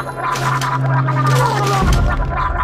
Oh, my God.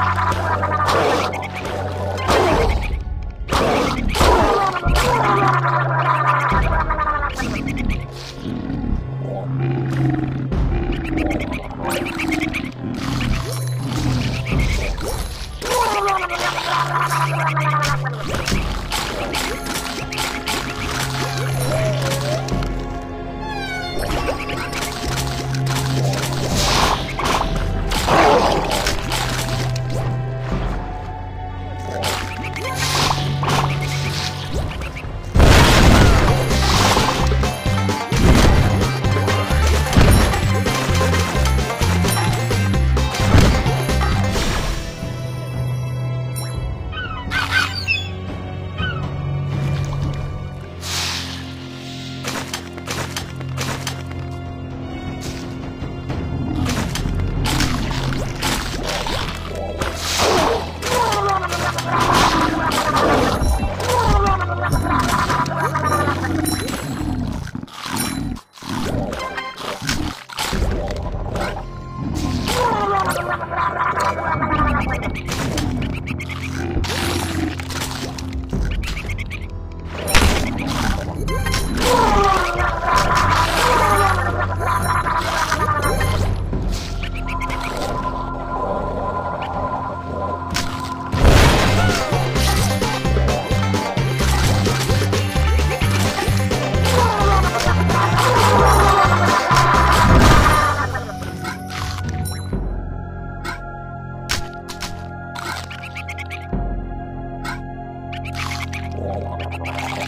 Oh, my God. Tchau.